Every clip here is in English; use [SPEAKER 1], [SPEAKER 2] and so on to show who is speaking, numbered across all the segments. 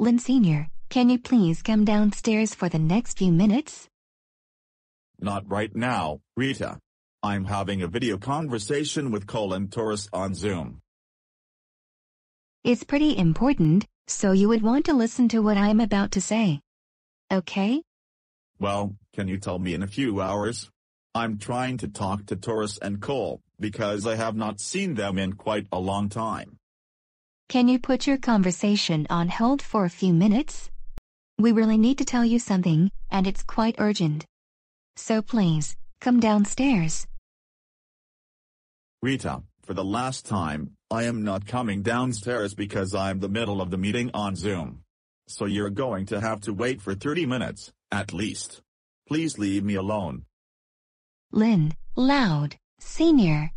[SPEAKER 1] Lynn Sr., can you please come downstairs for the next few minutes?
[SPEAKER 2] Not right now, Rita. I'm having a video conversation with Cole and Toris on Zoom.
[SPEAKER 1] It's pretty important, so you would want to listen to what I'm about to say. Okay?
[SPEAKER 2] Well, can you tell me in a few hours? I'm trying to talk to Toris and Cole, because I have not seen them in quite a long time.
[SPEAKER 1] Can you put your conversation on hold for a few minutes? We really need to tell you something, and it's quite urgent. So please, come downstairs.
[SPEAKER 2] Rita, for the last time, I am not coming downstairs because I'm the middle of the meeting on Zoom. So you're going to have to wait for 30 minutes, at least. Please leave me alone.
[SPEAKER 1] Lynn, Loud, Senior.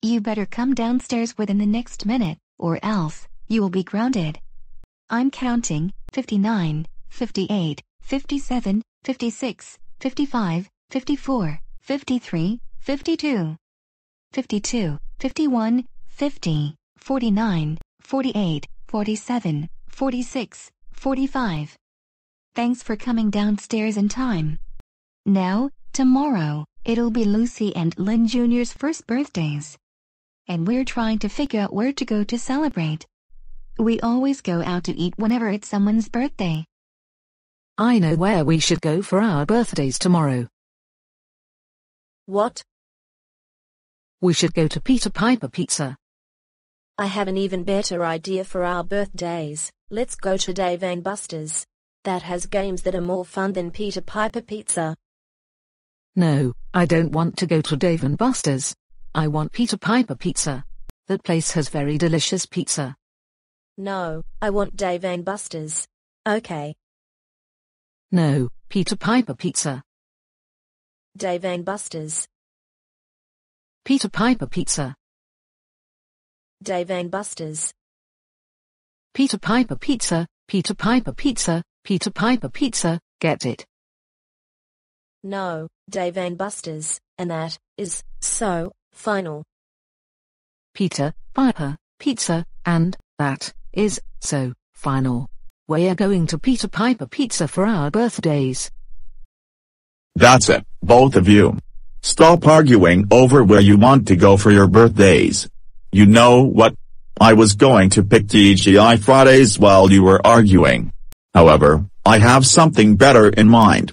[SPEAKER 1] You better come downstairs within the next minute, or else, you will be grounded. I'm counting 59, 58, 57, 56, 55, 54, 53, 52, 52, 51, 50, 49, 48, 47, 46, 45. Thanks for coming downstairs in time. Now, tomorrow, it'll be Lucy and Lynn Jr.'s first birthdays. And we're trying to figure out where to go to celebrate. We always go out to eat whenever it's someone's birthday.
[SPEAKER 3] I know where we should go for our birthdays tomorrow.
[SPEAKER 4] What?
[SPEAKER 3] We should go to Peter Piper Pizza.
[SPEAKER 4] I have an even better idea for our birthdays. Let's go to Dave and Buster's. That has games that are more fun than Peter Piper Pizza.
[SPEAKER 3] No, I don't want to go to Dave and Buster's. I want Peter Piper Pizza. That place has very delicious pizza.
[SPEAKER 4] No, I want Dave and Buster's. Okay,
[SPEAKER 3] No, Peter Piper Pizza.
[SPEAKER 4] Dave and Buster's.
[SPEAKER 3] Peter Piper Pizza.
[SPEAKER 4] Dave and Buster's.
[SPEAKER 3] Peter Piper Pizza, Peter Piper Pizza, Peter Piper Pizza, get it.
[SPEAKER 4] No, Dave and Buster's, and that is so final.
[SPEAKER 3] Peter Piper Pizza, and that is so final. We are going to Peter Piper Pizza for our birthdays.
[SPEAKER 2] That's it, both of you. Stop arguing over where you want to go for your birthdays. You know what? I was going to pick TGI Fridays while you were arguing. However, I have something better in mind.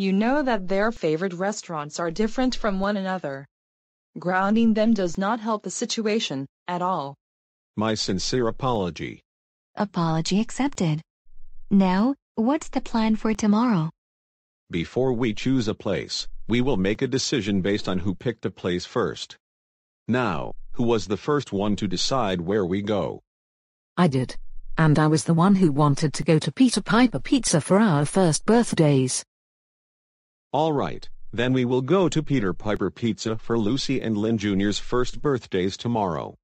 [SPEAKER 2] You
[SPEAKER 5] know that their favorite restaurants are different from one another. Grounding them does not help the situation at all.
[SPEAKER 6] My sincere apology.
[SPEAKER 1] Apology accepted. Now, what's the plan for tomorrow?
[SPEAKER 6] Before we choose a place, we will make a decision based on who picked a place first. Now, who was the first one to decide where we go?
[SPEAKER 3] I did. And I was the one who wanted to go to Peter Piper Pizza for our first birthdays.
[SPEAKER 6] All right, then we will go to Peter Piper Pizza for Lucy and Lynn Jr.'s first birthdays tomorrow.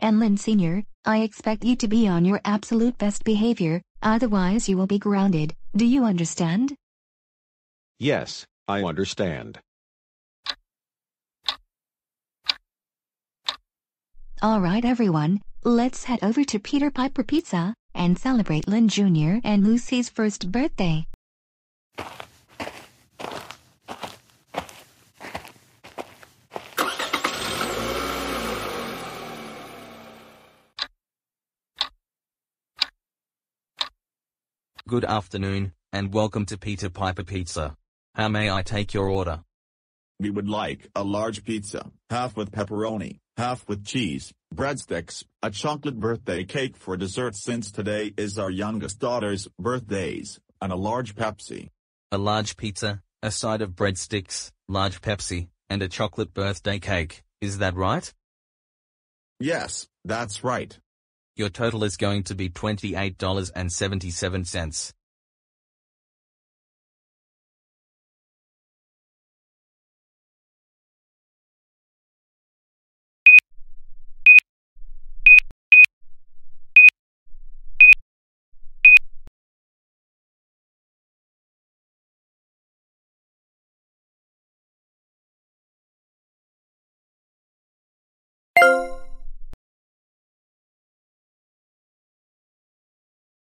[SPEAKER 1] And Lynn Sr., I expect you to be on your absolute best behavior, otherwise you will be grounded. Do you understand?
[SPEAKER 6] Yes, I understand.
[SPEAKER 1] Alright everyone, let's head over to Peter Piper Pizza and celebrate Lynn Jr. and Lucy's first birthday.
[SPEAKER 7] Good afternoon, and welcome to Peter Piper Pizza. How may I take your order?
[SPEAKER 2] We would like a large pizza, half with pepperoni, half with cheese, breadsticks, a chocolate birthday cake for dessert since today is our youngest daughter's birthdays, and a large Pepsi.
[SPEAKER 7] A large pizza, a side of breadsticks, large Pepsi, and a chocolate birthday cake. Is that right?
[SPEAKER 2] Yes, that's right.
[SPEAKER 7] Your total is going to be $28.77.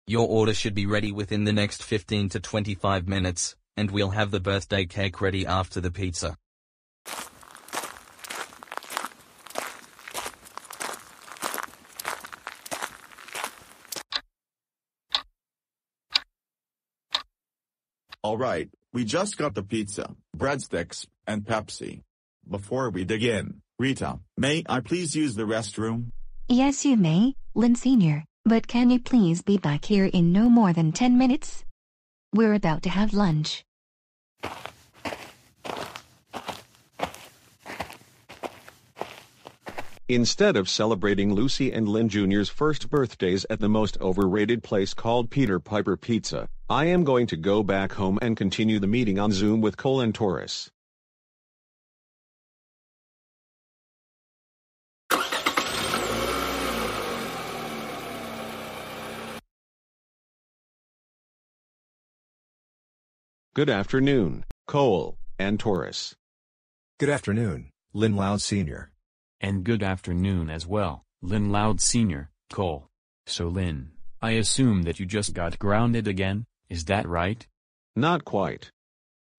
[SPEAKER 7] Your order should be ready within the next 15 to 25 minutes, and we'll have the birthday cake ready after the pizza.
[SPEAKER 2] Alright, we just got the pizza, breadsticks, and Pepsi. Before we dig in, Rita, may I please use the restroom?
[SPEAKER 1] Yes, you may, Lynn Sr., but can you please be back here in no more than 10 minutes? We're about to have lunch.
[SPEAKER 6] Instead of celebrating Lucy and Lynn Jr.'s first birthdays at the most overrated place called Peter Piper Pizza, I am going to go back home and continue the meeting on Zoom with Cole and. Good afternoon, Cole and Toris.
[SPEAKER 8] Good afternoon, Lynn Loud Sr.
[SPEAKER 9] And good afternoon as well, Lynn Loud Sr., Cole. So Lynn, I assume that you just got grounded again, is that right?
[SPEAKER 6] Not quite.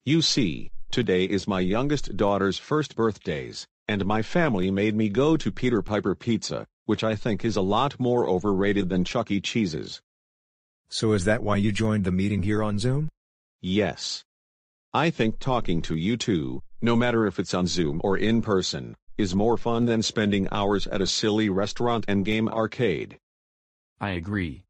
[SPEAKER 6] You see, today is my youngest daughter's first birthdays, and my family made me go to Peter Piper Pizza, which I think is a lot more overrated than Chuck E. Cheese's.
[SPEAKER 8] So is that why you joined the meeting here on Zoom?
[SPEAKER 6] Yes. I think talking to you two, no matter if it's on Zoom or in person, is more fun than spending hours at a silly restaurant and game arcade.
[SPEAKER 9] I agree.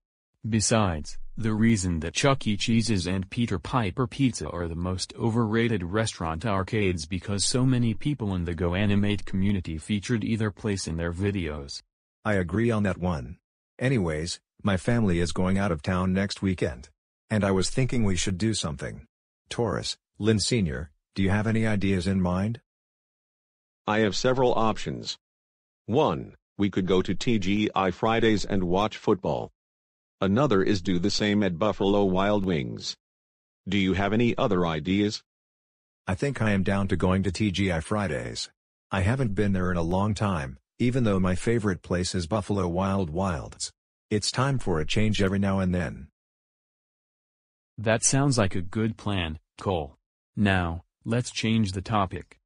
[SPEAKER 9] Besides, the reason that Chuck E. Cheese's and Peter Piper Pizza are the most overrated restaurant arcades because so many people in the Go Animate community featured either place in their videos.
[SPEAKER 8] I agree on that one. Anyways, my family is going out of town next weekend. And I was thinking we should do something. Toris, Lynn Sr., do you have any ideas in mind?
[SPEAKER 6] I have several options. 1. We could go to TGI Fridays and watch football. Another is do the same at Buffalo Wild Wings. Do you have any other ideas?
[SPEAKER 8] I think I am down to going to TGI Fridays. I haven't been there in a long time, even though my favorite place is Buffalo Wild Wilds. It's time for a change every now and then.
[SPEAKER 9] That sounds like a good plan, Cole. Now, let's change the topic.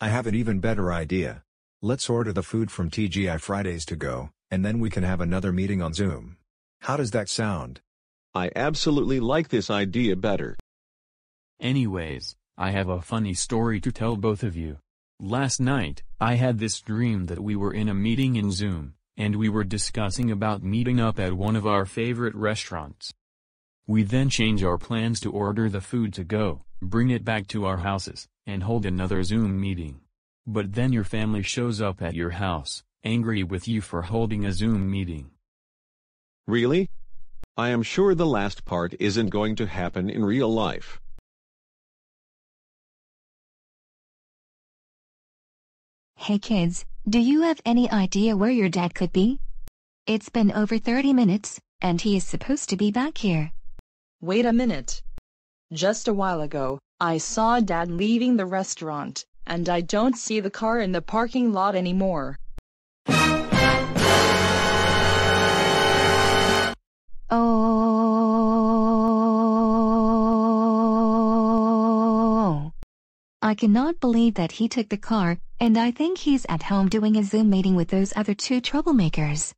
[SPEAKER 8] I have an even better idea. Let's order the food from TGI Fridays to go, and then we can have another meeting on Zoom. How does that sound?
[SPEAKER 6] I absolutely like this idea better.
[SPEAKER 9] Anyways, I have a funny story to tell both of you. Last night, I had this dream that we were in a meeting in Zoom, and we were discussing about meeting up at one of our favorite restaurants. We then change our plans to order the food to go, bring it back to our houses, and hold another Zoom meeting. But then your family shows up at your house, angry with you for holding a Zoom meeting.
[SPEAKER 6] Really? I am sure the last part isn't going to happen in real life.
[SPEAKER 1] Hey kids, do you have any idea where your dad could be? It's been over 30 minutes, and he is supposed to be back here.
[SPEAKER 5] Wait a minute. Just a while ago, I saw Dad leaving the restaurant, and I don't see the car in the parking lot anymore.
[SPEAKER 1] Oh. I cannot believe that he took the car, and I think he's at home doing a Zoom meeting with those other two troublemakers.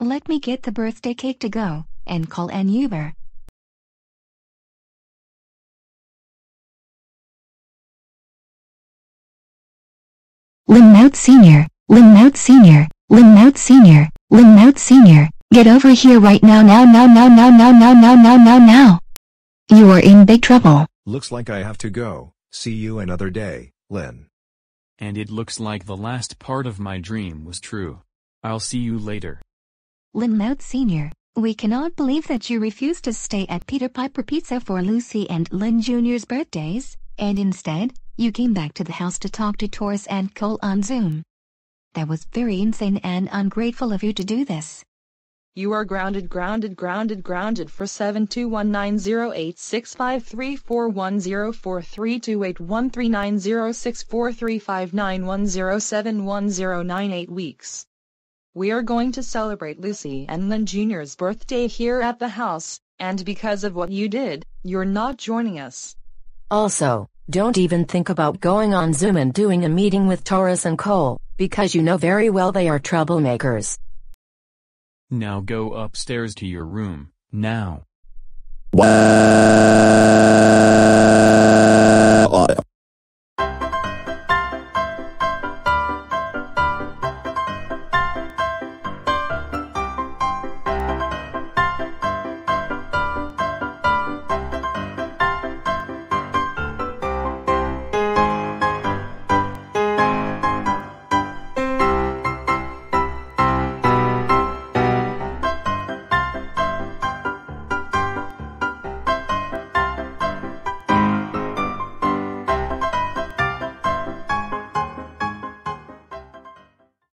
[SPEAKER 1] Let me get the birthday cake to go, and call an Uber. Lynn Loud Sr., Lynn Loud Sr., Lynn Loud Sr., Lynn Loud Sr., get over here right now now now now now now now now now now now. You are in big trouble.
[SPEAKER 8] Looks like I have to go. See you another day, Lynn.
[SPEAKER 9] And it looks like the last part of my dream was true. I'll see you later.
[SPEAKER 1] Lynn Loud Sr., we cannot believe that you refused to stay at Peter Piper Pizza for Lucy and Lynn Jr.'s birthdays, and instead, you came back to the house to talk to Toris and Cole on Zoom. That was very insane and ungrateful of you to do this.
[SPEAKER 5] You are grounded, grounded, grounded, grounded for 72190865341043281390643591071098 weeks. We are going to celebrate Lucy and Lynn Jr.'s birthday here at the house, and because of what you did, you're not joining us.
[SPEAKER 10] Also, don't even think about going on Zoom and doing a meeting with Toris and Cole, because you know very well they are troublemakers.
[SPEAKER 9] Now go upstairs to your room, now.
[SPEAKER 2] Wow.